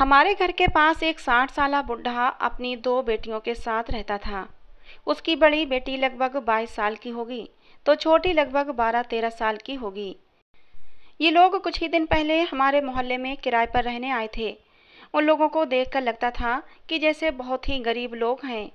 हमारे घर के पास एक साठ साल बुढ़ा अपनी दो बेटियों के साथ रहता था। उसकी बड़ी बेटी लगभग बाईस साल की होगी तो छोटी लगभग बारह तेरह साल की होगी। ये लोग कुछ ही दिन पहले हमारे मोहल्ले में किराए पर रहने आए थे। उन लोगों को देखकर लगता था कि जैसे बहुत ही गरीब लोग हैं।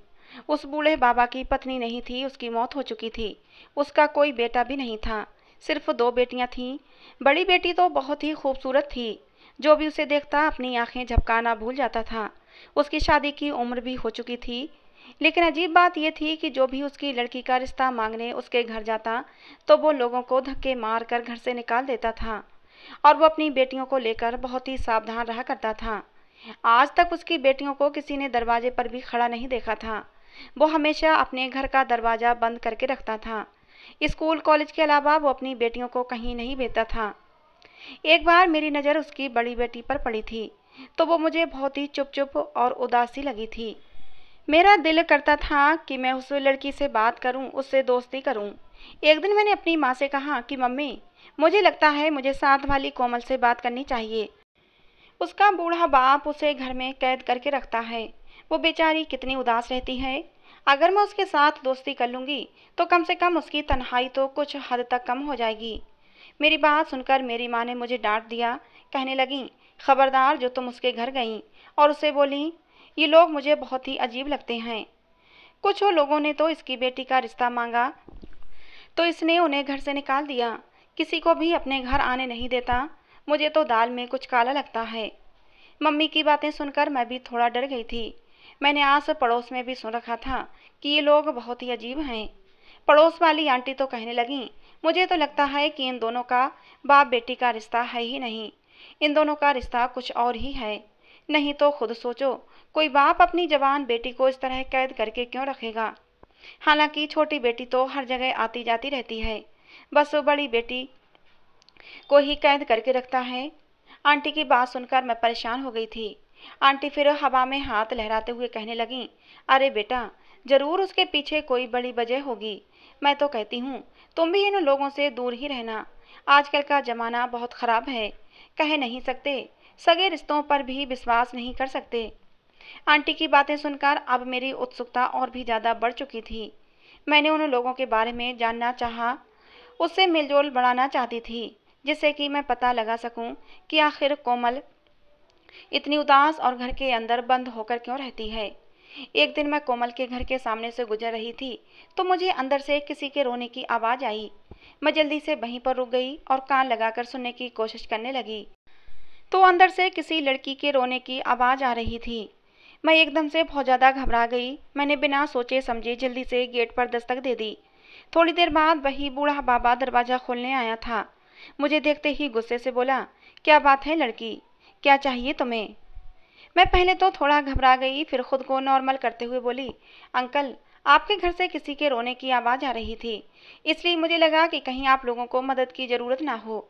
उस बूढ़े बाबा की पत्नी नहीं थी, उसकी मौत हो चुकी थी। उसका कोई बेटा भी नहीं था, सिर्फ़ दो बेटियाँ थीं। बड़ी बेटी तो बहुत ही खूबसूरत थी। जो भी उसे देखता, अपनी आँखें झपकाना भूल जाता था। उसकी शादी की उम्र भी हो चुकी थी। लेकिन अजीब बात यह थी कि जो भी उसकी लड़की का रिश्ता मांगने उसके घर जाता तो वो लोगों को धक्के मार कर घर से निकाल देता था। और वो अपनी बेटियों को लेकर बहुत ही सावधान रहा करता था। आज तक उसकी बेटियों को किसी ने दरवाजे पर भी खड़ा नहीं देखा था। वो हमेशा अपने घर का दरवाज़ा बंद करके रखता था। स्कूल, कॉलेज के अलावा वो अपनी बेटियों को कहीं नहीं भेजता था। एक बार मेरी नज़र उसकी बड़ी बेटी पर पड़ी थी तो वो मुझे बहुत ही चुप चुप और उदासी लगी थी। मेरा दिल करता था कि मैं उस लड़की से बात करूँ, उससे दोस्ती करूँ। एक दिन मैंने अपनी माँ से कहा कि मम्मी मुझे लगता है मुझे साथ वाली कोमल से बात करनी चाहिए। उसका बूढ़ा बाप उसे घर में कैद करके रखता है। वो बेचारी कितनी उदास रहती है। अगर मैं उसके साथ दोस्ती कर लूँगी तो कम से कम उसकी तन्हाई तो कुछ हद तक कम हो जाएगी। मेरी बात सुनकर मेरी माँ ने मुझे डांट दिया। कहने लगी, खबरदार जो तुम उसके घर गई। और उसे बोली, ये लोग मुझे बहुत ही अजीब लगते हैं। कुछ लोगों ने तो इसकी बेटी का रिश्ता मांगा तो इसने उन्हें घर से निकाल दिया। किसी को भी अपने घर आने नहीं देता। मुझे तो दाल में कुछ काला लगता है। मम्मी की बातें सुनकर मैं भी थोड़ा डर गई थी। मैंने आस पड़ोस में भी सुन रखा था कि ये लोग बहुत ही अजीब हैं। पड़ोस वाली आंटी तो कहने लगी, मुझे तो लगता है कि इन दोनों का बाप बेटी का रिश्ता है ही नहीं। इन दोनों का रिश्ता कुछ और ही है। नहीं तो खुद सोचो, कोई बाप अपनी जवान बेटी को इस तरह कैद करके क्यों रखेगा? हालाँकि छोटी बेटी तो हर जगह आती जाती रहती है। बस वो बड़ी बेटी को ही कैद करके रखता है। आंटी की बात सुनकर मैं परेशान हो गई थी। आंटी फिर हवा में हाथ लहराते हुए कहने लगी, अरे बेटा, ज़रूर उसके पीछे कोई बड़ी वजह होगी। मैं तो कहती हूँ, तुम भी इन लोगों से दूर ही रहना। आजकल का ज़माना बहुत ख़राब है। कह नहीं सकते। सगे रिश्तों पर भी विश्वास नहीं कर सकते। आंटी की बातें सुनकर अब मेरी उत्सुकता और भी ज़्यादा बढ़ चुकी थी। मैंने उन लोगों के बारे में जानना चाहा, उससे मिलजोल बढ़ाना चाहती थी, जिससे कि मैं पता लगा सकूँ कि आखिर कोमल इतनी उदास और घर के अंदर बंद होकर क्यों रहती है। एक दिन मैं कोमल के घर के सामने से गुजर रही थी तो मुझे अंदर से किसी के रोने की आवाज़ आई। मैं जल्दी से वहीं पर रुक गई और कान लगाकर सुनने की कोशिश करने लगी। तो अंदर से किसी लड़की के रोने की आवाज़ आ रही थी। मैं एकदम से बहुत ज़्यादा घबरा गई। मैंने बिना सोचे समझे जल्दी से गेट पर दस्तक दे दी। थोड़ी देर बाद वही बूढ़ा बाबा दरवाज़ा खोलने आया था। मुझे देखते ही गुस्से से बोला, क्या बात है लड़की? क्या चाहिए तुम्हें? मैं पहले तो थोड़ा घबरा गई, फिर खुद को नॉर्मल करते हुए बोली, अंकल, आपके घर से किसी के रोने की आवाज़ आ रही थी, इसलिए मुझे लगा कि कहीं आप लोगों को मदद की ज़रूरत ना हो।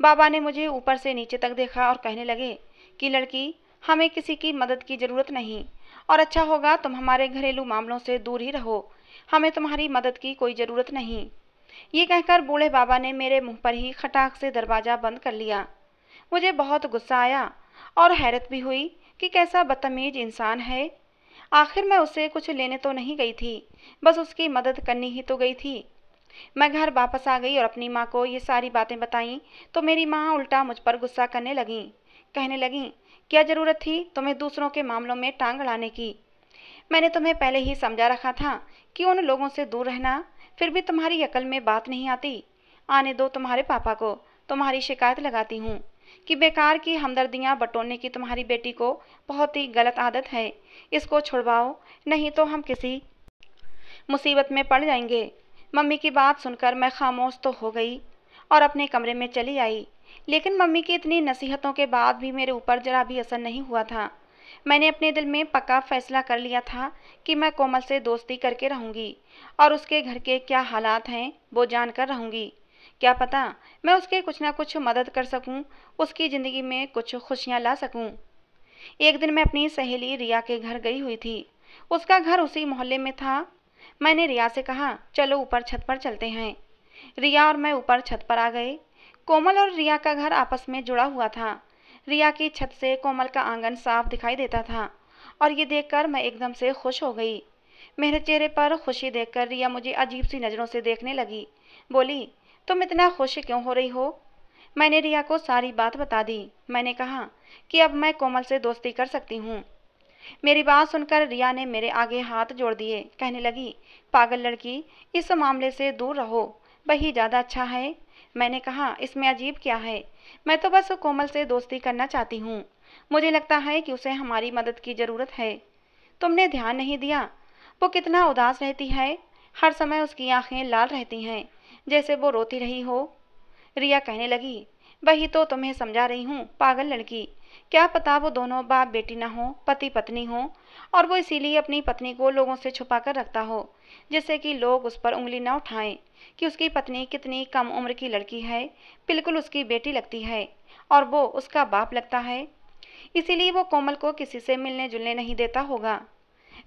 बाबा ने मुझे ऊपर से नीचे तक देखा और कहने लगे कि, लड़की, हमें किसी की मदद की ज़रूरत नहीं, और अच्छा होगा तुम हमारे घरेलू मामलों से दूर ही रहो, हमें तुम्हारी मदद की कोई ज़रूरत नहीं। ये कहकर बूढ़े बाबा ने मेरे मुँह पर ही खटाक से दरवाज़ा बंद कर लिया। मुझे बहुत गुस्सा आया और हैरत भी हुई कि कैसा बदतमीज इंसान है? आखिर मैं उसे कुछ लेने तो नहीं गई थी, बस उसकी मदद करनी ही तो गई थी। मैं घर वापस आ गई और अपनी माँ को ये सारी बातें बताईं तो मेरी माँ उल्टा मुझ पर गुस्सा करने लगीं। कहने लगीं, क्या ज़रूरत थी तुम्हें दूसरों के मामलों में टांग अड़ाने की? मैंने तुम्हें पहले ही समझा रखा था कि उन लोगों से दूर रहना, फिर भी तुम्हारी अकल में बात नहीं आती। आने दो तुम्हारे पापा को, तुम्हारी शिकायत लगाती हूँ। कि बेकार की हमदर्दियाँ बटोरने की तुम्हारी बेटी को बहुत ही गलत आदत है। इसको छुड़वाओ, नहीं तो हम किसी मुसीबत में पड़ जाएँगे। मम्मी की बात सुनकर मैं खामोश तो हो गई और अपने कमरे में चली आई। लेकिन मम्मी की इतनी नसीहतों के बाद भी मेरे ऊपर ज़रा भी असर नहीं हुआ था। मैंने अपने दिल में पक्का फैसला कर लिया था कि मैं कोमल से दोस्ती करके रहूँगी और उसके घर के क्या हालात हैं वो जानकर रहूँगी। क्या पता मैं उसके कुछ ना कुछ मदद कर सकूँ, उसकी ज़िंदगी में कुछ खुशियाँ ला सकूँ। एक दिन मैं अपनी सहेली रिया के घर गई हुई थी। उसका घर उसी मोहल्ले में था। मैंने रिया से कहा चलो ऊपर छत पर चलते हैं। रिया और मैं ऊपर छत पर आ गए। कोमल और रिया का घर आपस में जुड़ा हुआ था। रिया की छत से कोमल का आँगन साफ़ दिखाई देता था और ये देखकर मैं एकदम से खुश हो गई। मेरे चेहरे पर खुशी देखकर रिया मुझे अजीब सी नज़रों से देखने लगी। बोली तुम इतना खुश क्यों हो रही हो? मैंने रिया को सारी बात बता दी। मैंने कहा कि अब मैं कोमल से दोस्ती कर सकती हूँ। मेरी बात सुनकर रिया ने मेरे आगे हाथ जोड़ दिए। कहने लगी, पागल लड़की, इस मामले से दूर रहो। वही ज़्यादा अच्छा है। मैंने कहा, इसमें अजीब क्या है? मैं तो बस कोमल से दोस्ती करना चाहती हूँ। मुझे लगता है कि उसे हमारी मदद की ज़रूरत है। तुमने ध्यान नहीं दिया? वो कितना उदास रहती है। हर समय उसकी आँखें लाल रहती हैं। जैसे वो रोती रही हो। रिया कहने लगी, वही तो तुम्हें समझा रही हूँ, पागल लड़की। क्या पता वो दोनों बाप बेटी ना हो, पति पत्नी हो, और वो इसीलिए अपनी पत्नी को लोगों से छुपा कर रखता हो, जिससे कि लोग उस पर उंगली न उठाएँ कि उसकी पत्नी कितनी कम उम्र की लड़की है, बिल्कुल उसकी बेटी लगती है, और वो उसका बाप लगता है। इसीलिए वो कोमल को किसी से मिलने जुलने नहीं देता होगा।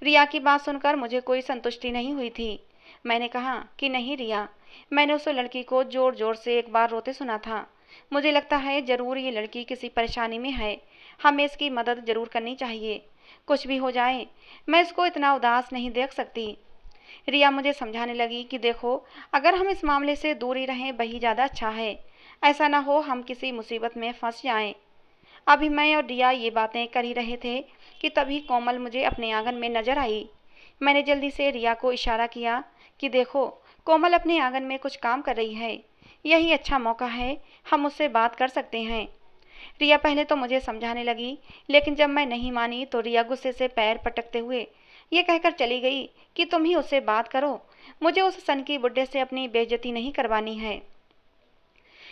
रिया की बात सुनकर मुझे कोई संतुष्टि नहीं हुई थी। मैंने कहा कि नहीं रिया मैंने उस लड़की को ज़ोर ज़ोर से एक बार रोते सुना था। मुझे लगता है ज़रूर ये लड़की किसी परेशानी में है। हमें इसकी मदद ज़रूर करनी चाहिए। कुछ भी हो जाए, मैं इसको इतना उदास नहीं देख सकती। रिया मुझे समझाने लगी कि देखो, अगर हम इस मामले से दूर ही रहें, वही ज़्यादा अच्छा है। ऐसा ना हो हम किसी मुसीबत में फंस जाएँ। अभी मैं और रिया ये बातें कर ही रहे थे कि तभी कोमल मुझे अपने आँगन में नज़र आई। मैंने जल्दी से रिया को इशारा किया कि देखो कोमल अपने आँगन में कुछ काम कर रही है। यही अच्छा मौका है, हम उससे बात कर सकते हैं। रिया पहले तो मुझे समझाने लगी, लेकिन जब मैं नहीं मानी तो रिया गुस्से से पैर पटकते हुए, ये कहकर चली गई कि तुम ही उससे बात करो, मुझे उस सन की बुढ़े से अपनी बेइज्जती नहीं करवानी है।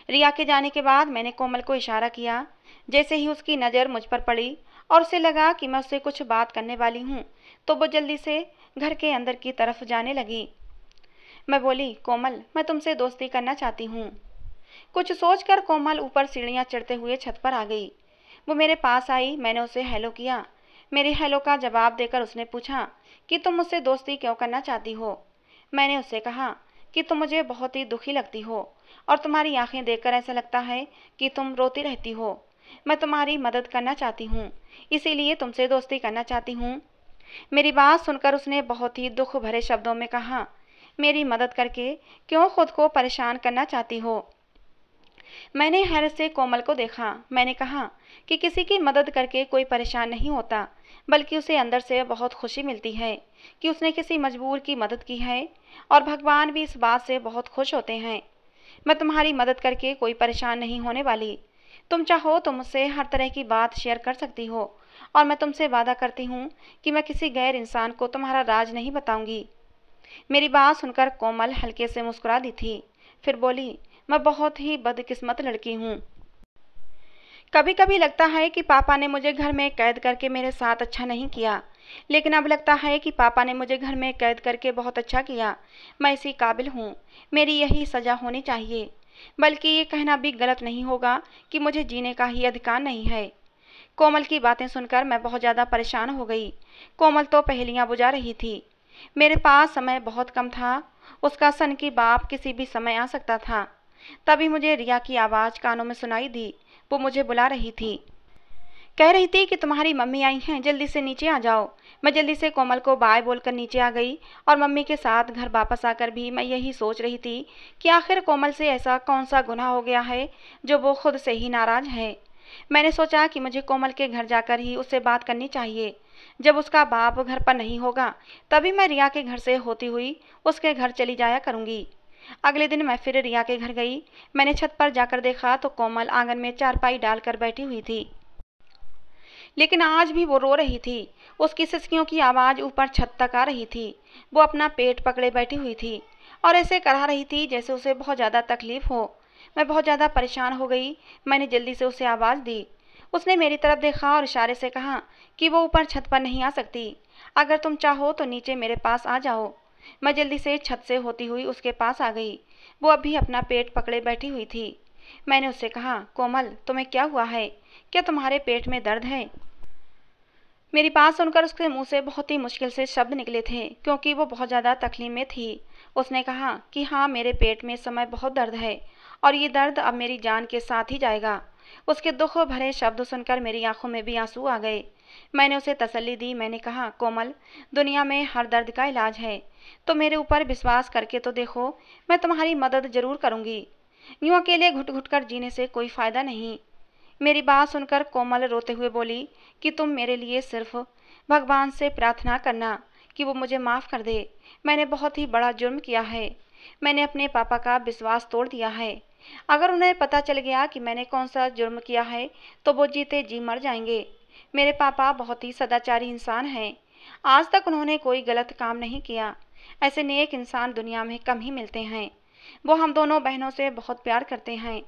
रिया के जाने के बाद मैंने कोमल को इशारा किया, जैसे ही उसकी नज़र मुझ पर पड़ी और उसे लगा कि मैं उससे कुछ बात करने वाली हूँ तो वो जल्दी से घर के अंदर की तरफ़ जाने लगी। मैं बोली, कोमल, मैं तुमसे दोस्ती करना चाहती हूँ। कुछ सोचकर कोमल ऊपर सीढ़ियाँ चढ़ते हुए छत पर आ गई। वो मेरे पास आई, मैंने उसे हेलो किया। मेरे हेलो का जवाब देकर उसने पूछा कि तुम मुझसे दोस्ती क्यों करना चाहती हो? मैंने उससे कहा कि तुम मुझे बहुत ही दुखी लगती हो और तुम्हारी आँखें देखकर ऐसा लगता है कि तुम रोती रहती हो। मैं तुम्हारी मदद करना चाहती हूँ, इसीलिए तुमसे दोस्ती करना चाहती हूँ। मेरी बात सुनकर उसने बहुत ही दुख भरे शब्दों में कहा मेरी मदद करके क्यों खुद को परेशान करना चाहती हो? मैंने हैरत से कोमल को देखा। मैंने कहा कि किसी की मदद करके कोई परेशान नहीं होता, बल्कि उसे अंदर से बहुत खुशी मिलती है कि उसने किसी मजबूर की मदद की है और भगवान भी इस बात से बहुत खुश होते हैं। मैं तुम्हारी मदद करके कोई परेशान नहीं होने वाली। तुम चाहो तो मुझसे हर तरह की बात शेयर कर सकती हो, और मैं तुमसे वादा करती हूँ कि मैं किसी गैर इंसान को तुम्हारा राज नहीं बताऊँगी। मेरी बात सुनकर कोमल हल्के से मुस्कुरा दी थी। फिर बोली, मैं बहुत ही बदकिस्मत लड़की हूँ। कभी कभी लगता है कि पापा ने मुझे घर में कैद करके मेरे साथ अच्छा नहीं किया, लेकिन अब लगता है कि पापा ने मुझे घर में कैद करके बहुत अच्छा किया। मैं इसी काबिल हूँ। मेरी यही सज़ा होनी चाहिए। बल्कि ये कहना भी गलत नहीं होगा कि मुझे जीने का ही अधिकार नहीं है। कोमल की बातें सुनकर मैं बहुत ज़्यादा परेशान हो गई। कोमल तो पहेलियाँ बुझा रही थी। मेरे पास समय बहुत कम था। उसका सन की बाप किसी भी समय आ सकता था। तभी मुझे रिया की आवाज़ कानों में सुनाई दी। वो मुझे बुला रही थी। कह रही थी कि तुम्हारी मम्मी आई हैं, जल्दी से नीचे आ जाओ। मैं जल्दी से कोमल को बाय बोलकर नीचे आ गई और मम्मी के साथ घर वापस आकर भी मैं यही सोच रही थी कि आखिर कोमल से ऐसा कौन सा गुनाह हो गया है जो वो खुद से ही नाराज़ है। मैंने सोचा कि मुझे कोमल के घर जाकर ही उससे बात करनी चाहिए। जब उसका बाप घर पर नहीं होगा, तभी मैं रिया के घर से होती हुई उसके घर चली जाया करूँगी। अगले दिन मैं फिर रिया के घर गई। मैंने छत पर जाकर देखा तो कोमल आँगन में चारपाई डालकर बैठी हुई थी। लेकिन आज भी वो रो रही थी। उसकी सिसकियों की आवाज़ ऊपर छत तक आ रही थी। वो अपना पेट पकड़े बैठी हुई थी और ऐसे करा रही थी जैसे उसे बहुत ज़्यादा तकलीफ़ हो। मैं बहुत ज़्यादा परेशान हो गई। मैंने जल्दी से उसे आवाज़ दी। उसने मेरी तरफ़ देखा और इशारे से कहा कि वो ऊपर छत पर नहीं आ सकती। अगर तुम चाहो तो नीचे मेरे पास आ जाओ। मैं जल्दी से छत से होती हुई उसके पास आ गई। वो अभी अपना पेट पकड़े बैठी हुई थी। मैंने उससे कहा, कोमल, तुम्हें क्या हुआ है? क्या तुम्हारे पेट में दर्द है? मेरी बात सुनकर उसके मुँह से बहुत ही मुश्किल से शब्द निकले थे, क्योंकि वो बहुत ज़्यादा तकलीफ़ में थी। उसने कहा कि हाँ मेरे पेट में समय बहुत दर्द है और ये दर्द अब मेरी जान के साथ ही जाएगा। उसके दुख भरे शब्द सुनकर मेरी आँखों में भी आँसू आ गए। मैंने उसे तसल्ली दी, मैंने कहा, कोमल, दुनिया में हर दर्द का इलाज है। तो मेरे ऊपर विश्वास करके तो देखो, मैं तुम्हारी मदद ज़रूर करूँगी। यूँ अकेले घुट घुट कर जीने से कोई फ़ायदा नहीं। मेरी बात सुनकर कोमल रोते हुए बोली कि तुम मेरे लिए सिर्फ़ भगवान से प्रार्थना करना कि वो मुझे माफ़ कर दे। मैंने बहुत ही बड़ा जुर्म किया है। मैंने अपने पापा का विश्वास तोड़ दिया है। अगर उन्हें पता चल गया कि मैंने कौन सा जुर्म किया है तो वो जीते जी मर जाएँगे। मेरे पापा बहुत ही सदाचारी इंसान हैं। आज तक उन्होंने कोई गलत काम नहीं किया। ऐसे नेक इंसान दुनिया में कम ही मिलते हैं। वो हम दोनों बहनों से बहुत प्यार करते हैं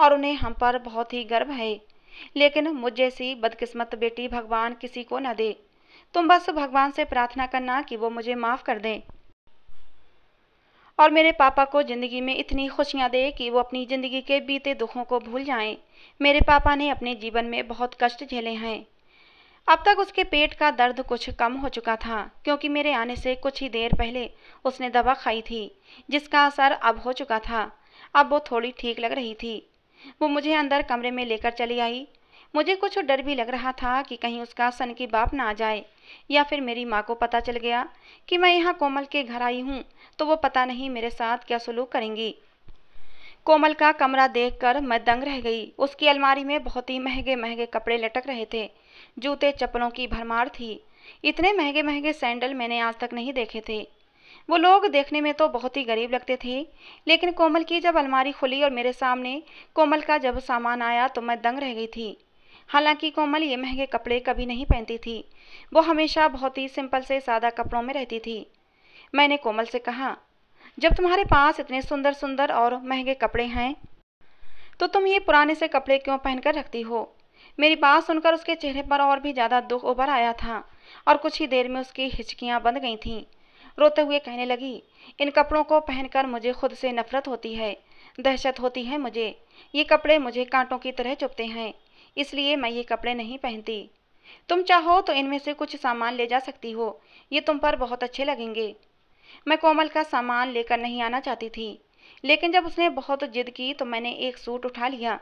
और उन्हें हम पर बहुत ही गर्व है। लेकिन मुझ जैसी बदकिस्मत बेटी भगवान किसी को न दे। तुम बस भगवान से प्रार्थना करना कि वो मुझे माफ़ कर दें। और मेरे पापा को ज़िंदगी में इतनी खुशियाँ दे कि वो अपनी ज़िंदगी के बीते दुखों को भूल जाएँ। मेरे पापा ने अपने जीवन में बहुत कष्ट झेले हैं। अब तक उसके पेट का दर्द कुछ कम हो चुका था, क्योंकि मेरे आने से कुछ ही देर पहले उसने दवा खाई थी, जिसका असर अब हो चुका था। अब वो थोड़ी ठीक लग रही थी। वो मुझे अंदर कमरे में लेकर चली आई मुझे कुछ डर भी लग रहा था कि कहीं उसका सन की बाप ना आ जाए, या फिर मेरी माँ को पता चल गया कि मैं यहाँ कोमल के घर आई हूँ तो वो पता नहीं मेरे साथ क्या सलूक करेंगी। कोमल का कमरा देखकर मैं दंग रह गई। उसकी अलमारी में बहुत ही महँगे महँगे कपड़े लटक रहे थे। जूते चप्पलों की भरमार थी। इतने महँगे महँगे सैंडल मैंने आज तक नहीं देखे थे। वो लोग देखने में तो बहुत ही गरीब लगते थे, लेकिन कोमल की जब अलमारी खुली और मेरे सामने कोमल का जब सामान आया तो मैं दंग रह गई थी। हालाँकि कोमल ये महँगे कपड़े कभी नहीं पहनती थी। वो हमेशा बहुत ही सिंपल से सादा कपड़ों में रहती थी। मैंने कोमल से कहा, जब तुम्हारे पास इतने सुंदर सुंदर और महँगे कपड़े हैं तो तुम ये पुराने से कपड़े क्यों पहनकर रखती हो? मेरी बात सुनकर उसके चेहरे पर और भी ज़्यादा दुख उभर आया था और कुछ ही देर में उसकी हिचकियाँ बंद गई थीं। रोते हुए कहने लगी, इन कपड़ों को पहनकर मुझे खुद से नफरत होती है, दहशत होती है मुझे। ये कपड़े मुझे कांटों की तरह चुपते हैं। इसलिए मैं ये कपड़े नहीं पहनती। तुम चाहो तो इनमें से कुछ सामान ले जा सकती हो। ये तुम पर बहुत अच्छे लगेंगे। मैं कोमल का सामान लेकर नहीं आना चाहती थी, लेकिन जब उसने बहुत जिद की तो मैंने एक सूट उठा लिया।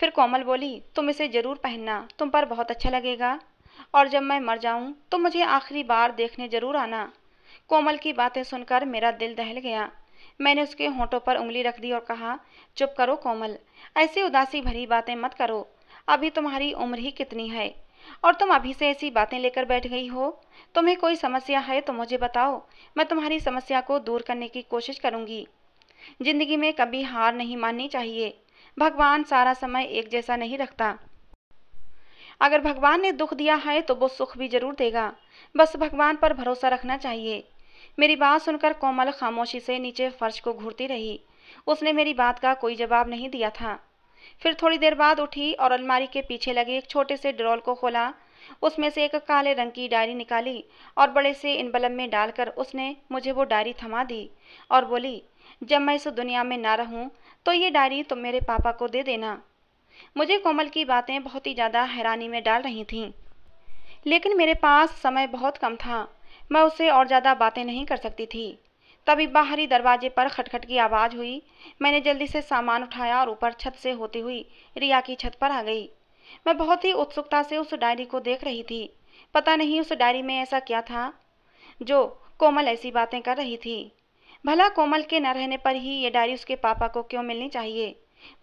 फिर कोमल बोली, तुम इसे ज़रूर पहनना, तुम पर बहुत अच्छा लगेगा। और जब मैं मर जाऊँ तो मुझे आखिरी बार देखने ज़रूर आना। कोमल की बातें सुनकर मेरा दिल दहल गया। मैंने उसके होंठों पर उंगली रख दी और कहा, चुप करो कोमल, ऐसी उदासी भरी बातें मत करो। अभी तुम्हारी उम्र ही कितनी है, और तुम अभी से ऐसी बातें लेकर बैठ गई हो। तुम्हें कोई समस्या है तो मुझे बताओ, मैं तुम्हारी समस्या को दूर करने की कोशिश करूँगी। ज़िंदगी में कभी हार नहीं माननी चाहिए, भगवान सारा समय एक जैसा नहीं रखता। अगर भगवान ने दुख दिया है तो वो सुख भी ज़रूर देगा, बस भगवान पर भरोसा रखना चाहिए। मेरी बात सुनकर कोमल खामोशी से नीचे फर्श को घूरती रही। उसने मेरी बात का कोई जवाब नहीं दिया था। फिर थोड़ी देर बाद उठी और अलमारी के पीछे लगे एक छोटे से ड्रॉल को खोला। उसमें से एक काले रंग की डायरी निकाली और बड़े से इनबलम में डालकर उसने मुझे वो डायरी थमा दी और बोली, जब मैं इस दुनिया में ना रहूँ तो ये डायरी तुम मेरे पापा को दे देना। मुझे कोमल की बातें बहुत ही ज़्यादा हैरानी में डाल रही थीं। लेकिन मेरे पास समय बहुत कम था। मैं उससे और ज़्यादा बातें नहीं कर सकती थी। तभी बाहरी दरवाजे पर खटखट की आवाज़ हुई। मैंने जल्दी से सामान उठाया और ऊपर छत से होती हुई रिया की छत पर आ गई। मैं बहुत ही उत्सुकता से उस डायरी को देख रही थी। पता नहीं उस डायरी में ऐसा क्या था, जो कोमल ऐसी बातें कर रही थी। भला कोमल के न रहने पर ही ये डायरी उसके पापा को क्यों मिलनी चाहिए?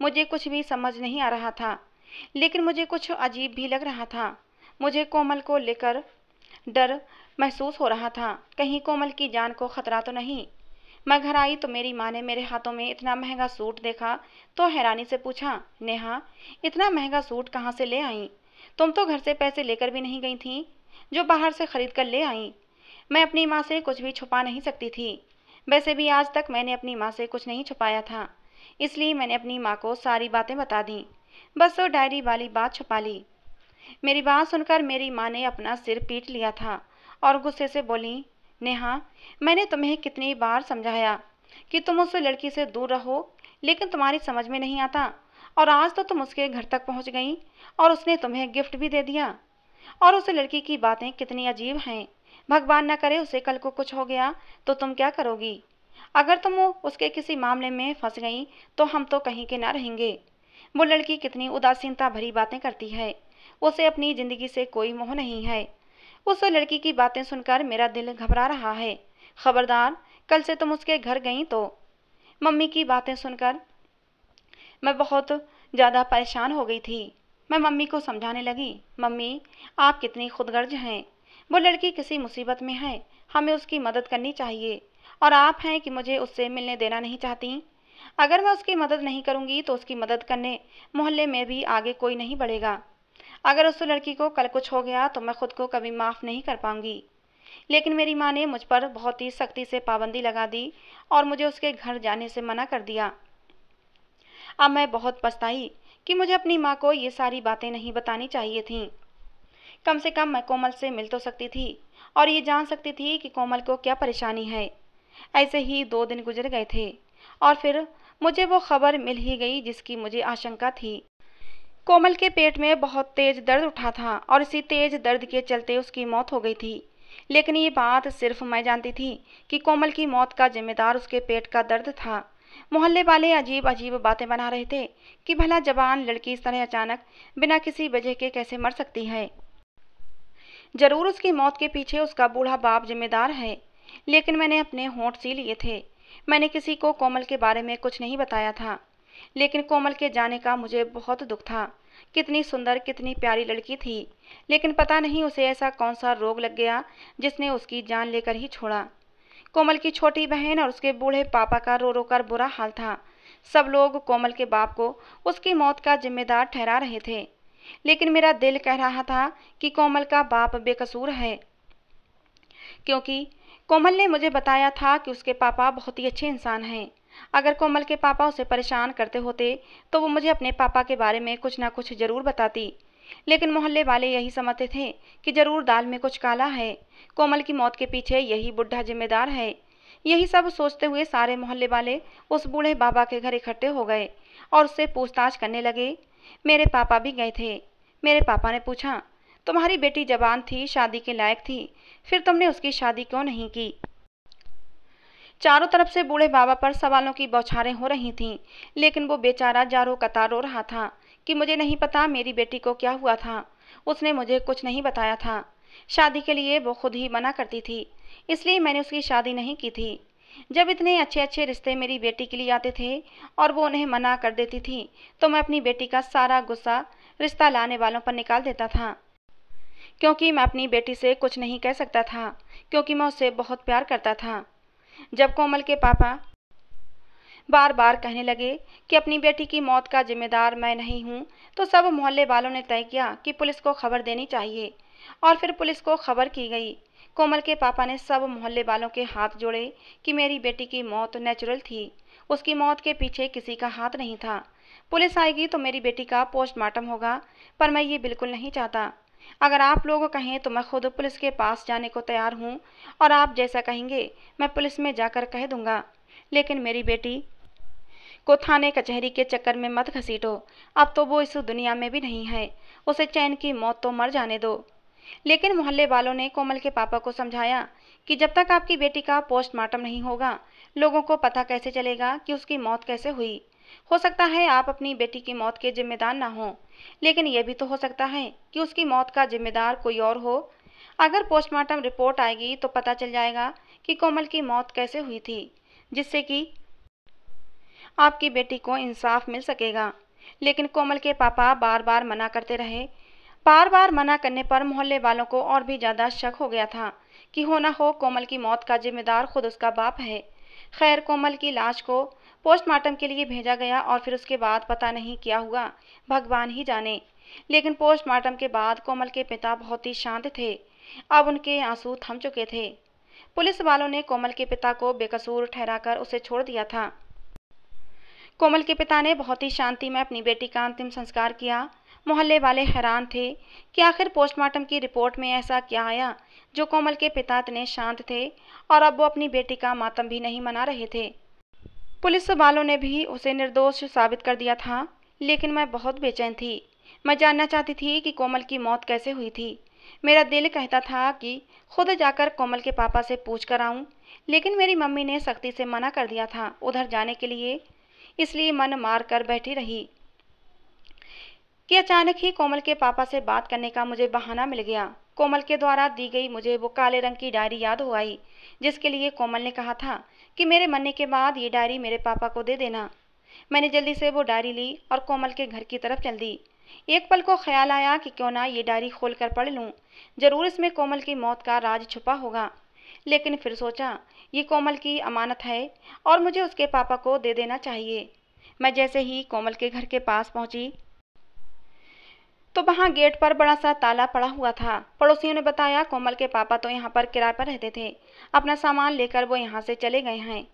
मुझे कुछ भी समझ नहीं आ रहा था, लेकिन मुझे कुछ अजीब भी लग रहा था। मुझे कोमल को लेकर डर महसूस हो रहा था, कहीं कोमल की जान को खतरा तो नहीं। मैं घर आई तो मेरी माँ ने मेरे हाथों में इतना महँगा सूट देखा तो हैरानी से पूछा, नेहा, इतना महँगा सूट कहाँ से ले आई? तुम तो घर से पैसे लेकर भी नहीं गई थी, जो बाहर से खरीद कर ले आई। मैं अपनी माँ से कुछ भी छुपा नहीं सकती थी। वैसे भी आज तक मैंने अपनी माँ से कुछ नहीं छुपाया था, इसलिए मैंने अपनी माँ को सारी बातें बता दी। बस वो डायरी वाली बात छुपा ली। मेरी बात सुनकर मेरी माँ ने अपना सिर पीट लिया था। और गुस्से से बोली, नेहा, मैंने तुम्हें कितनी बार समझाया कि तुम उस लड़की से दूर रहो, लेकिन तुम्हारी समझ में नहीं आता। और आज तो तुम उसके घर तक पहुँच गई और उसने तुम्हें गिफ्ट भी दे दिया। और उस लड़की की बातें कितनी अजीब हैं। भगवान न करे उसे कल को कुछ हो गया तो तुम क्या करोगी? अगर तुम उसके किसी मामले में फंस गई तो हम तो कहीं के ना रहेंगे। वो लड़की कितनी उदासीनता भरी बातें करती है। उसे अपनी ज़िंदगी से कोई मोह नहीं है। उस लड़की की बातें सुनकर मेरा दिल घबरा रहा है। खबरदार, कल से तुम उसके घर गई तो? मम्मी की बातें सुनकर मैं बहुत ज़्यादा परेशान हो गई थी। मैं मम्मी को समझाने लगी, मम्मी, आप कितनी खुदगर्ज हैं। वो लड़की किसी मुसीबत में है। हमें उसकी मदद करनी चाहिए। और आप हैं कि मुझे उससे मिलने देना नहीं चाहती? अगर मैं उसकी मदद नहीं करूँगी तो उसकी मदद करने मोहल्ले में भी आगे कोई नहीं बढ़ेगा। अगर उस लड़की को कल कुछ हो गया तो मैं खुद को कभी माफ़ नहीं कर पाऊँगी। लेकिन मेरी माँ ने मुझ पर बहुत ही सख्ती से पाबंदी लगा दी और मुझे उसके घर जाने से मना कर दिया। अब मैं बहुत पछताई कि मुझे अपनी माँ को ये सारी बातें नहीं बतानी चाहिए थीं। कम से कम मैं कोमल से मिल तो सकती थी और ये जान सकती थी कि कोमल को क्या परेशानी है। ऐसे ही दो दिन गुजर गए थे और फिर मुझे वो खबर मिल ही गई जिसकी मुझे आशंका थी। कोमल के पेट में बहुत तेज दर्द उठा था और इसी तेज दर्द के चलते उसकी मौत हो गई थी। लेकिन ये बात सिर्फ़ मैं जानती थी कि कोमल की मौत का जिम्मेदार उसके पेट का दर्द था। मोहल्ले वाले अजीब अजीब बातें बना रहे थे कि भला जवान लड़की इस तरह अचानक बिना किसी वजह के कैसे मर सकती है। ज़रूर उसकी मौत के पीछे उसका बूढ़ा बाप जिम्मेदार है, लेकिन मैंने अपने होंठ सी लिए थे। मैंने किसी को कोमल के बारे में कुछ नहीं बताया था। लेकिन कोमल के जाने का मुझे बहुत दुख था। कितनी सुंदर, कितनी प्यारी लड़की थी। लेकिन पता नहीं उसे ऐसा कौन सा रोग लग गया जिसने उसकी जान लेकर ही छोड़ा। कोमल की छोटी बहन और उसके बूढ़े पापा का रो रो कर बुरा हाल था। सब लोग कोमल के बाप को उसकी मौत का जिम्मेदार ठहरा रहे थे। लेकिन मेरा दिल कह रहा था कि कोमल का बाप बेकसूर है। क्योंकि कोमल ने मुझे बताया था कि उसके पापा बहुत ही अच्छे इंसान हैं। अगर कोमल के पापा उसे परेशान करते होते तो वो मुझे अपने पापा के बारे में कुछ ना कुछ ज़रूर बताती। लेकिन मोहल्ले वाले यही समझते थे कि ज़रूर दाल में कुछ काला है। कोमल की मौत के पीछे यही बुढ़ा जिम्मेदार है। यही सब सोचते हुए सारे मोहल्ले वाले उस बूढ़े बाबा के घर इकट्ठे हो गए और उससे पूछताछ करने लगे, मेरे पापा भी गए थे। मेरे पापा ने पूछा, तुम्हारी बेटी जवान थी, शादी के लायक थी, फिर तुमने उसकी शादी क्यों नहीं की? चारों तरफ़ से बूढ़े बाबा पर सवालों की बौछारें हो रही थीं, लेकिन वो बेचारा जारो कतार रो रहा था कि मुझे नहीं पता मेरी बेटी को क्या हुआ था। उसने मुझे कुछ नहीं बताया था। शादी के लिए वो खुद ही मना करती थी, इसलिए मैंने उसकी शादी नहीं की थी। जब इतने अच्छे अच्छे रिश्ते मेरी बेटी के लिए आते थे और वो उन्हें मना कर देती थी तो मैं अपनी बेटी का सारा गुस्सा रिश्ता लाने वालों पर निकाल देता था। क्योंकि मैं अपनी बेटी से कुछ नहीं कह सकता था, क्योंकि मैं उससे बहुत प्यार करता था। जब कोमल के पापा बार बार कहने लगे कि अपनी बेटी की मौत का जिम्मेदार मैं नहीं हूँ तो सब मोहल्ले वालों ने तय किया कि पुलिस को खबर देनी चाहिए। और फिर पुलिस को खबर की गई। कोमल के पापा ने सब मोहल्ले वालों के हाथ जोड़े कि मेरी बेटी की मौत नेचुरल थी। उसकी मौत के पीछे किसी का हाथ नहीं था। पुलिस आएगी तो मेरी बेटी का पोस्टमार्टम होगा, पर मैं ये बिल्कुल नहीं चाहता। अगर आप लोग कहें तो मैं खुद पुलिस के पास जाने को तैयार हूँ और आप जैसा कहेंगे, मैं पुलिस में जाकर कह दूँगा। लेकिन मेरी बेटी, को थाने कचहरी के चक्कर में मत घसीटो। अब तो वो इस दुनिया में भी नहीं है। उसे चैन की मौत तो मर जाने दो। लेकिन मोहल्ले वालों ने कोमल के पापा को समझाया कि जब तक आपकी बेटी का पोस्टमार्टम नहीं होगा, लोगों को पता कैसे चलेगा कि उसकी मौत कैसे हुई। हो सकता है आप अपनी बेटी की मौत के जिम्मेदार ना हो, लेकिन यह भी तो हो सकता है कि उसकी मौत का जिम्मेदार कोई और हो। अगर पोस्टमार्टम रिपोर्ट आएगी तो पता चल जाएगा कि कोमल की मौत कैसे हुई थी, जिससे कि आपकी बेटी को इंसाफ मिल सकेगा। लेकिन कोमल के पापा बार बार मना करते रहे। बार बार मना करने पर मोहल्ले वालों को और भी ज़्यादा शक हो गया था कि हो ना हो कोमल की मौत का जिम्मेदार खुद उसका बाप है। खैर, कोमल की लाश को पोस्टमार्टम के लिए भेजा गया और फिर उसके बाद पता नहीं क्या हुआ। भगवान ही जाने। लेकिन पोस्टमार्टम के बाद कोमल के पिता बहुत ही शांत थे। अब उनके आँसू थम चुके थे। पुलिस वालों ने कोमल के पिता को बेकसूर ठहराकर उसे छोड़ दिया था। कोमल के पिता ने बहुत ही शांति में अपनी बेटी का अंतिम संस्कार किया। मोहल्ले वाले हैरान थे कि आखिर पोस्टमार्टम की रिपोर्ट में ऐसा क्या आया, जो कोमल के पिता इतने शांत थे और अब वो अपनी बेटी का मातम भी नहीं मना रहे थे। पुलिस वालों ने भी उसे निर्दोष साबित कर दिया था, लेकिन मैं बहुत बेचैन थी। मैं जानना चाहती थी कि कोमल की मौत कैसे हुई थी। मेरा दिल कहता था कि खुद जाकर कोमल के पापा से पूछ कर आऊँ, लेकिन मेरी मम्मी ने सख्ती से मना कर दिया था उधर जाने के लिए, इसलिए मन मार कर बैठी रही। कि अचानक ही कोमल के पापा से बात करने का मुझे बहाना मिल गया। कोमल के द्वारा दी गई मुझे वो काले रंग की डायरी याद हो आई, जिसके लिए कोमल ने कहा था कि मेरे मरने के बाद ये डायरी मेरे पापा को दे देना। मैंने जल्दी से वो डायरी ली और कोमल के घर की तरफ़ चल दी। एक पल को ख्याल आया कि क्यों ना ये डायरी खोल कर पढ़ लूँ। ज़रूर इसमें कोमल की मौत का राज छुपा होगा। लेकिन फिर सोचा, ये कोमल की अमानत है और मुझे उसके पापा को दे देना चाहिए। मैं जैसे ही कोमल के घर के पास पहुँची तो वहाँ गेट पर बड़ा सा ताला पड़ा हुआ था। पड़ोसियों ने बताया, कोमल के पापा तो यहाँ पर किराए पर रहते थे। अपना सामान लेकर वो यहाँ से चले गए हैं।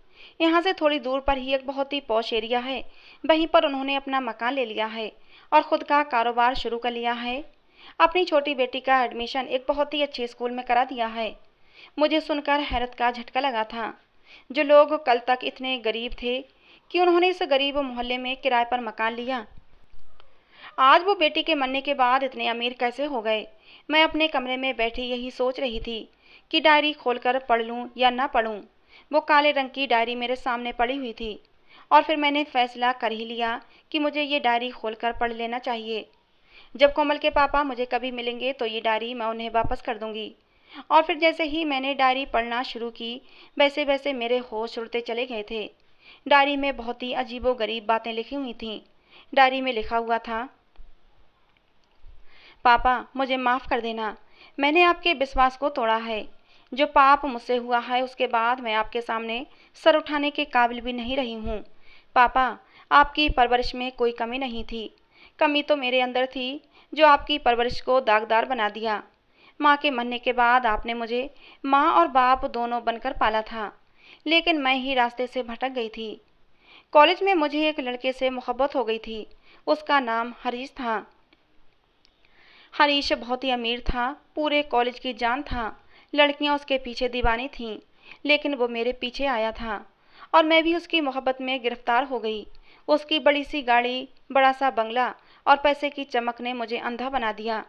यहाँ से थोड़ी दूर पर ही एक बहुत ही पौश एरिया है। वहीं पर उन्होंने अपना मकान ले लिया है और ख़ुद का कारोबार शुरू कर लिया है। अपनी छोटी बेटी का एडमिशन एक बहुत ही अच्छे स्कूल में करा दिया है। मुझे सुनकर हैरत का झटका लगा था। जो लोग कल तक इतने गरीब थे कि उन्होंने इस गरीब मोहल्ले में किराए पर मकान लिया आज वो बेटी के मरने के बाद इतने अमीर कैसे हो गए? मैं अपने कमरे में बैठी यही सोच रही थी कि डायरी खोलकर पढ़ लूँ या ना पढ़ूँ। वो काले रंग की डायरी मेरे सामने पड़ी हुई थी और फिर मैंने फैसला कर ही लिया कि मुझे ये डायरी खोलकर पढ़ लेना चाहिए। जब कोमल के पापा मुझे कभी मिलेंगे तो ये डायरी मैं उन्हें वापस कर दूँगी। और फिर जैसे ही मैंने डायरी पढ़ना शुरू की वैसे वैसे मेरे होश उड़ते चले गए थे। डायरी में बहुत ही अजीबो गरीब बातें लिखी हुई थीं। डायरी में लिखा हुआ था पापा, मुझे माफ़ कर देना। मैंने आपके विश्वास को तोड़ा है। जो पाप मुझसे हुआ है, उसके बाद मैं आपके सामने सर उठाने के काबिल भी नहीं रही हूँ। पापा, आपकी परवरिश में कोई कमी नहीं थी। कमी तो मेरे अंदर थी, जो आपकी परवरिश को दागदार बना दिया। माँ के मरने के बाद आपने मुझे माँ और बाप दोनों बनकर पाला था, लेकिन मैं ही रास्ते से भटक गई थी। कॉलेज में मुझे एक लड़के से मोहब्बत हो गई थी, उसका नाम हरीश था। हरीश बहुत ही अमीर था, पूरे कॉलेज की जान था, लड़कियाँ उसके पीछे दीवानी थीं, लेकिन वो मेरे पीछे आया था, और मैं भी उसकी मोहब्बत में गिरफ़्तार हो गई। उसकी बड़ी सी गाड़ी, बड़ा सा बंगला और पैसे की चमक ने मुझे अंधा बना दिया।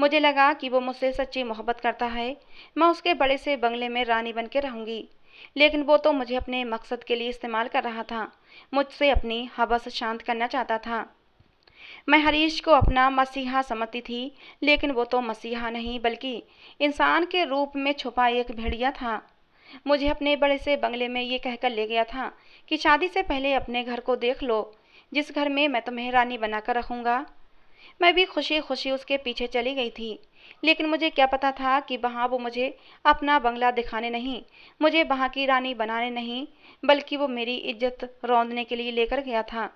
मुझे लगा कि वो मुझसे सच्ची मोहब्बत करता है। मैं उसके बड़े से बंगले में रानी बन के रहूँगी। लेकिन वो तो मुझे अपने मकसद के लिए इस्तेमाल कर रहा था, मुझसे अपनी हवस शांत करना चाहता था। मैं हरीश को अपना मसीहा समझती थी, लेकिन वो तो मसीहा नहीं, बल्कि इंसान के रूप में छुपा एक भेड़िया था। मुझे अपने बड़े से बंगले में ये कहकर ले गया था कि शादी से पहले अपने घर को देख लो, जिस घर में मैं तुम्हें रानी बनाकर रखूँगा। मैं भी खुशी खुशी उसके पीछे चली गई थी, लेकिन मुझे क्या पता था कि वहाँ वो मुझे अपना बंगला दिखाने नहीं, मुझे वहाँ की रानी बनाने नहीं, बल्कि वो मेरी इज़्ज़त रौंदने के लिए लेकर गया था।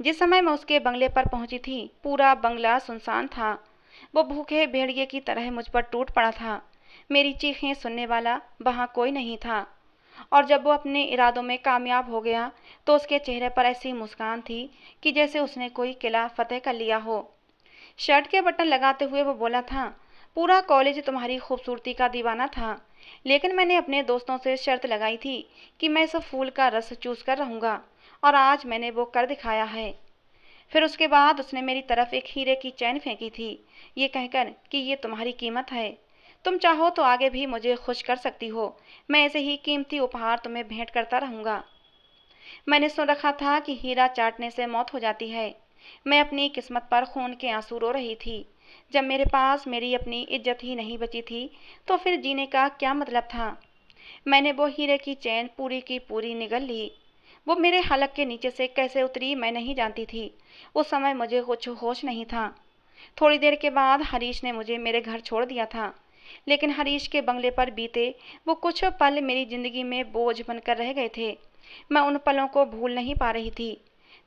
जिस समय मैं उसके बंगले पर पहुँची थी, पूरा बंगला सुनसान था। वो भूखे भेड़िए की तरह मुझ पर टूट पड़ा था। मेरी चीखें सुनने वाला वहाँ कोई नहीं था। और जब वो अपने इरादों में कामयाब हो गया तो उसके चेहरे पर ऐसी मुस्कान थी कि जैसे उसने कोई किला फतेह कर लिया हो। शर्ट के बटन लगाते हुए वो बोला था, पूरा कॉलेज तुम्हारी खूबसूरती का दीवाना था। लेकिन मैंने अपने दोस्तों से शर्त लगाई थी कि मैं इस फूल का रस चूस कर रहूँगा। और आज मैंने वो कर दिखाया है। फिर उसके बाद उसने मेरी तरफ़ एक हीरे की चैन फेंकी थी। ये कहकर कि ये तुम्हारी कीमत है। तुम चाहो तो आगे भी मुझे खुश कर सकती हो। मैं ऐसे ही कीमती उपहार तुम्हें भेंट करता रहूँगा। मैंने सुन रखा था कि हीरा चाटने से मौत हो जाती है। मैं अपनी किस्मत पर खून के आँसू रो रही थी। जब मेरे पास मेरी अपनी इज़्ज़त ही नहीं बची थी तो फिर जीने का क्या मतलब था? मैंने वो हीरे की चैन पूरी की पूरी निगल ली। वो मेरे हलक के नीचे से कैसे उतरी मैं नहीं जानती थी। उस समय मुझे कुछ होश नहीं था। थोड़ी देर के बाद हरीश ने मुझे मेरे घर छोड़ दिया था। लेकिन हरीश के बंगले पर बीते वो कुछ पल मेरी ज़िंदगी में बोझ बनकर रह गए थे। मैं उन पलों को भूल नहीं पा रही थी।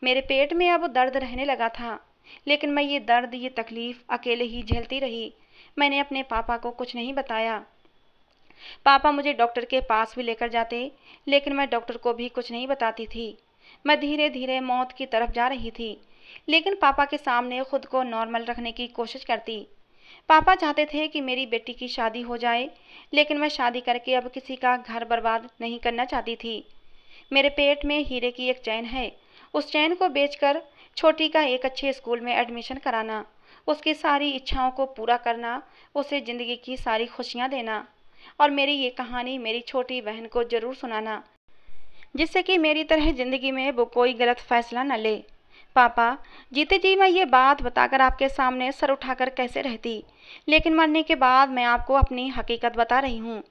मेरे पेट में अब दर्द रहने लगा था। लेकिन मैं ये दर्द, ये तकलीफ़ अकेले ही झेलती रही। मैंने अपने पापा को कुछ नहीं बताया। पापा मुझे डॉक्टर के पास भी लेकर जाते, लेकिन मैं डॉक्टर को भी कुछ नहीं बताती थी। मैं धीरे धीरे मौत की तरफ़ जा रही थी, लेकिन पापा के सामने खुद को नॉर्मल रखने की कोशिश करती। पापा चाहते थे कि मेरी बेटी की शादी हो जाए, लेकिन मैं शादी करके अब किसी का घर बर्बाद नहीं करना चाहती थी। मेरे पेट में हीरे की एक चैन है, उस चैन को बेचकर छोटी का एक अच्छे स्कूल में एडमिशन कराना, उसकी सारी इच्छाओं को पूरा करना, उसे ज़िंदगी की सारी खुशियाँ देना। और मेरी ये कहानी मेरी छोटी बहन को ज़रूर सुनाना, जिससे कि मेरी तरह ज़िंदगी में वो कोई गलत फैसला न ले। पापा, जीते जी, मैं ये बात बताकर आपके सामने सर उठाकर कैसे रहती? लेकिन मरने के बाद मैं आपको अपनी हकीकत बता रही हूँ।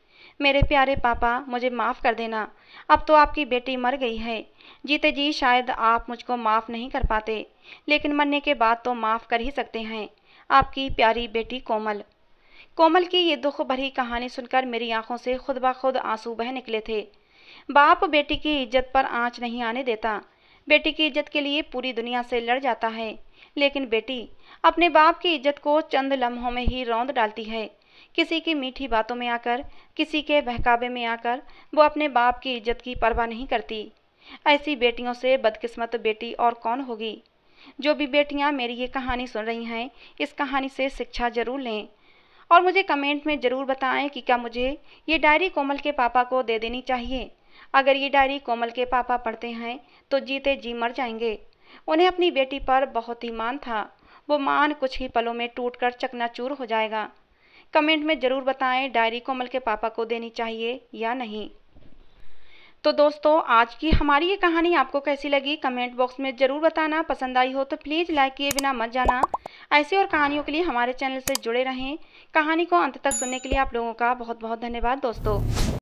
मेरे प्यारे पापा, मुझे माफ़ कर देना। अब तो आपकी बेटी मर गई है। जीते जी, शायद आप मुझको माफ़ नहीं कर पाते, लेकिन मरने के बाद तो माफ़ कर ही सकते हैं। आपकी प्यारी बेटी कोमल। कोमल की ये दुख भरी कहानी सुनकर मेरी आँखों से खुद ब खुद आँसू बह निकले थे। बाप बेटी की इज़्ज़त पर आँच नहीं आने देता। बेटी की इज़्ज़त के लिए पूरी दुनिया से लड़ जाता है। लेकिन बेटी अपने बाप की इज़्ज़त को चंद लम्हों में ही रौंद डालती है। किसी की मीठी बातों में आकर, किसी के बहकावे में आकर वो अपने बाप की इज़्ज़त की परवाह नहीं करती। ऐसी बेटियों से बदकिस्मत बेटी और कौन होगी? जो भी बेटियाँ मेरी ये कहानी सुन रही हैं, इस कहानी से शिक्षा ज़रूर लें। और मुझे कमेंट में ज़रूर बताएँ कि क्या मुझे ये डायरी कोमल के पापा को दे देनी चाहिए। अगर ये डायरी कोमल के पापा पढ़ते हैं तो जीते जी मर जाएँगे। उन्हें अपनी बेटी पर बहुत ही मान था। वो मान कुछ ही पलों में टूट कर चकनाचूर हो जाएगा। कमेंट में ज़रूर बताएँ डायरी कोमल के पापा को देनी चाहिए या नहीं। तो दोस्तों, आज की हमारी ये कहानी आपको कैसी लगी? कमेंट बॉक्स में ज़रूर बताना। पसंद आई हो तो प्लीज़ लाइक किए बिना मत जाना। ऐसी और कहानियों के लिए हमारे चैनल से जुड़े रहें। कहानी को अंत तक सुनने के लिए आप लोगों का बहुत बहुत धन्यवाद दोस्तों।